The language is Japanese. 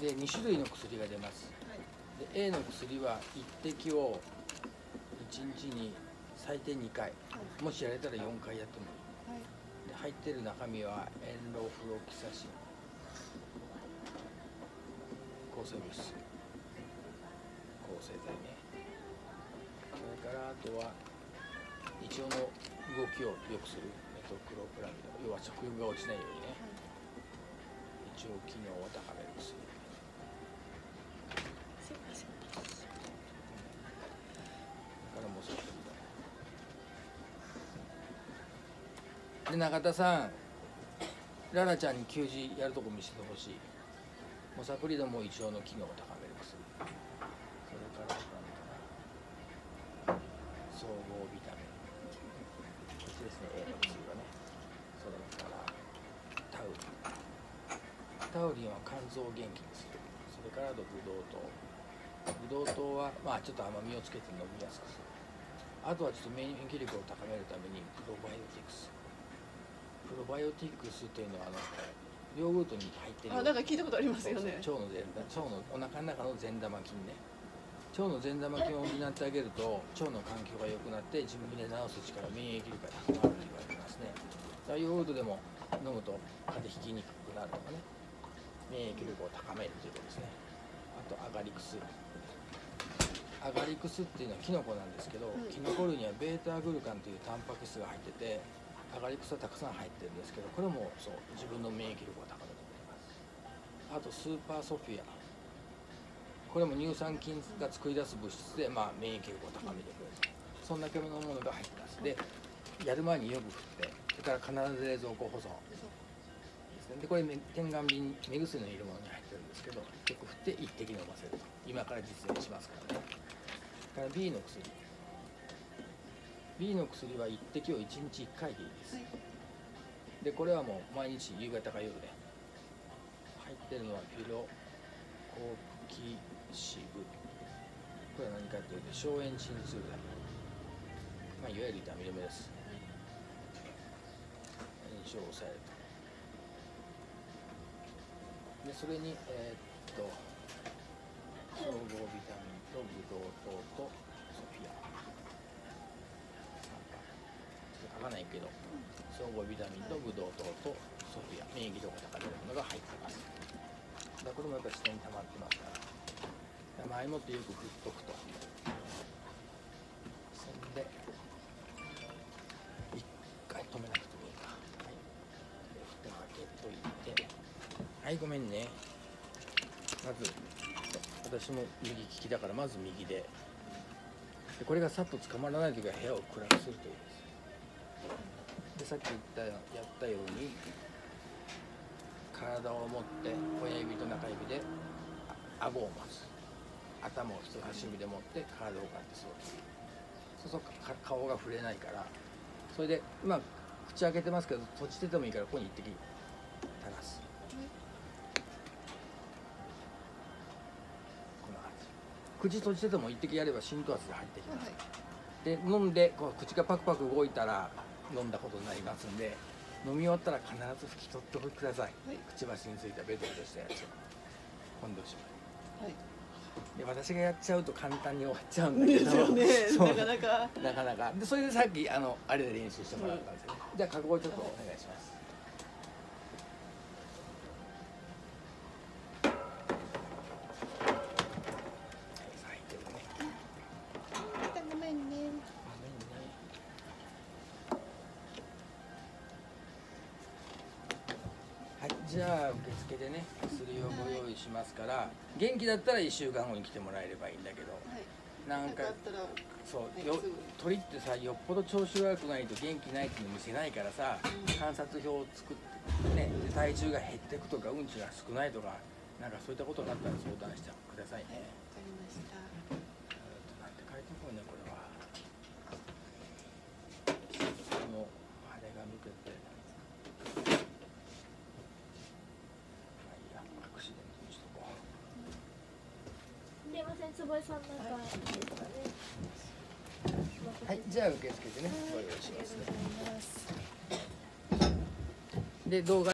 で2種類の薬が出ます。はいで A の薬は1滴を1日に最低2回。はい。もしやれたら4回やってもいい。はい。で入ってる中身はエンロフロキサシン。抗生物質。抗生剤ね。それからあとは胃腸の動きを良くするメトクロプラミド。要は食欲が落ちないようにね。胃腸機能を高める薬で中田さんララちゃんに給仕やるとこ見せてほしい。モサプリドも胃腸の機能を高める薬それから何かな総合ビタミン。こっちですね A の薬はね。それからタウリン。タウリンは肝臓を元気にする。それからあとブドウ糖。ブドウ糖はまあちょっと甘みをつけて飲みやすくする。あとはちょっと免疫力を高めるためにプロバイオティクス。バイオティクスっていうのはあのヨーグルトに入ってるあなんか聞いたことありますよね。腸の善玉腸のお腹の中の善玉菌ね。腸の善玉菌を補ってあげると 腸の環境が良くなって自分で治す力免疫力が高まると言われてますね。だからヨーグルトでも飲むと風邪ひきにくくなるとかね。免疫力を高めるということですね。あとアガリクス。アガリクスっていうのはキノコなんですけど、うん。キノコ類にはベータグルカンというタンパク質が入っててアガリクスはたくさん入ってるんですけどこれもそう自分の免疫力を高めてくれます。あとスーパーソフィア。これも乳酸菌が作り出す物質で、まあ、免疫力を高めてくれる。そんだけのものが入ってます。でやる前によく振ってそれから必ず冷蔵庫保存。ですねでこれめ点眼瓶目薬の入れ物に入ってるんですけどよく振って一滴飲ませると。今から実演しますからね。から B の薬。B の薬は一滴を1日1回でいいです、でこれはもう毎日夕方か夜で。入ってるのはピロコキシブ。これは何かというと消炎鎮痛剤、まあ、いわゆる痛み止めです。炎症を抑えると。でそれにえーっと総合ビタミンとブドウ糖とけど総合ビタミンとブドウ糖とソフィア免疫力高めるものが入ってます。だからこれもやっぱ下に溜まってますから。前もってよく振っとくと。そんで一回止めなくてもいいか。はい。で振ってかけといて。はいごめんね。まず私も右利きだからまず右で。でこれがさっと捕まらない時は部屋を暗くするといいです。でさっき言ったやったように体を持って親指と中指であ顎を持つ。頭を人差し指で持って体をこうやって座る。そうするとか顔が触れないから。それで今口開けてますけど閉じててもいいからここに一滴垂らす。こんな感じ。口閉じてても一滴やれば浸透圧で入ってきます、で飲んでこう口がパクパク動いたら飲んだことになりますんで飲み終わったら必ず拭き取っておいてください、はい。くちばしについたベトベトしたやつを今度しまいはい。で私がやっちゃうと簡単に終わっちゃうんだでけど。すよね。なかなか。なかなか。でそれでさっきあのあれで練習してもらったんですよね、じゃあ覚悟ちょっとお願いしますじゃあ受付でね薬をご用意しますから元気だったら1週間後に来てもらえればいいんだけどはい。なんかそうはいよ鳥ってさよっぽど調子悪くないと元気ないっていうの見せないからさ観察表を作ってねで体重が減っていくとかうんちが少ないとかなんかそういったことがあったら相談してくださいね。はいわかりました。なんて書いてこうねこれは。このあれが抜けて。まあいいやアクシデントにしとこう。すいません、坪井さんなんかいいですかね。はい、じゃあ受付でねご用意しますね。で動画